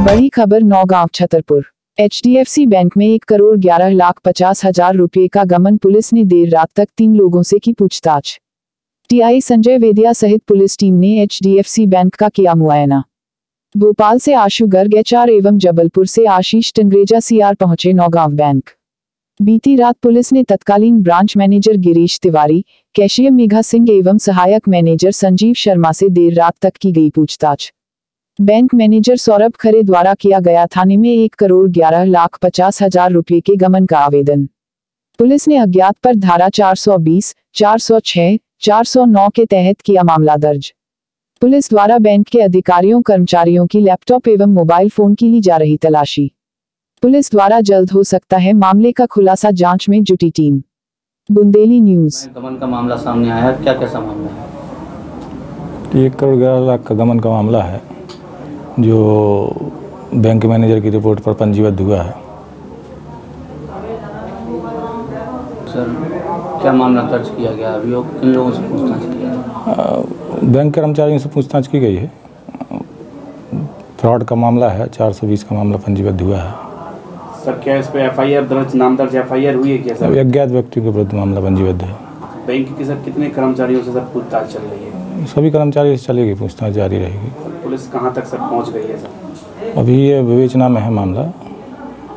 बड़ी खबर, Naugaon, Chhatarpur. HDFC bank में एक करोड़ ग्यारह लाख पचास हज़ार रुपए का गमन पुलिस ने देर रात तक तीन लोगों से की पूछताछ। टीआई संजय वेदिया सहित पुलिस टीम ने एचडीएफसी बैंक का किया मुआयना। भोपाल से आशु गर्ग, एचआर एवं जबलपुर से आशीष टंगरेजा सीआर पहुँचे नौगांव बैंक। बीती रात पुलिस ने तत्कालीन branch manager Girish Tiwari cashier Megha Singh एवं सहायक मैनेजर संजीव शर्मा से देर रात तक की गई पूछताछ। बैंक मैनेजर सौरभ खरे द्वारा किया गया थाने में एक करोड़ ग्यारह लाख पचास हज़ार रुपये के गमन का आवेदन। पुलिस ने अज्ञात पर धारा 420, 406, 409 के तहत किया मामला दर्ज। पुलिस द्वारा बैंक के अधिकारियों कर्मचारियों की लैपटॉप एवं मोबाइल फ़ोन की ली जा रही तलाशी। पुलिस द्वारा जल्द हो सकता है मामले का खुलासा जाँच में जुटी टीम। बुंदेली न्यूज़। गमन का मामला सामने आया। है क्या कैसा मामला है? एक करोड़ ग्यारह लाख का गमन का मामला है। जो बैंक मैनेजर की रिपोर्ट पर पंजीबद्ध हुआ है। सर क्या मामला दर्ज किया गया? अभियोग किन लोगों से पूछताछ किया बैंक कर्मचारियों से पूछताछ की गई है। फ्रॉड का मामला है 420 का मामला पंजीबद्ध हुआ है। सर क्या इस पे एफआईआर दर्ज नाम दर्ज एफआईआर हुई है क्या सर? अज्ञात व्यक्ति के विरुद्ध मामला पंजीबद्ध है। बैंक के सर कितने कर्मचारियों से सर पूछताछ चल रही है? सभी कर्मचारियों से चलेगी पूछताछ जारी रहेगी। पुलिस कहाँ तक सर पहुँच गई है सर? अभी ये विवेचना में है मामला।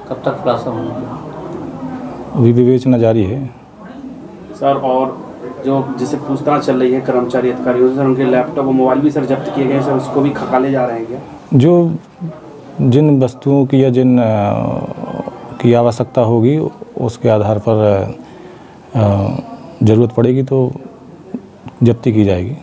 कब तक खुलासा होगा अभी विवेचना जारी है। सर और जो जिसे पूछताछ चल रही है कर्मचारी अधिकारियों से सर उनके लैपटॉप और मोबाइल भी सर जब्त किए गए सर उसको भी खकाले जा रहे हैं क्या? जो जिन वस्तुओं की या जिन की आवश्यकता होगी उसके आधार पर ज़रूरत पड़ेगी तो जब्ती की जाएगी।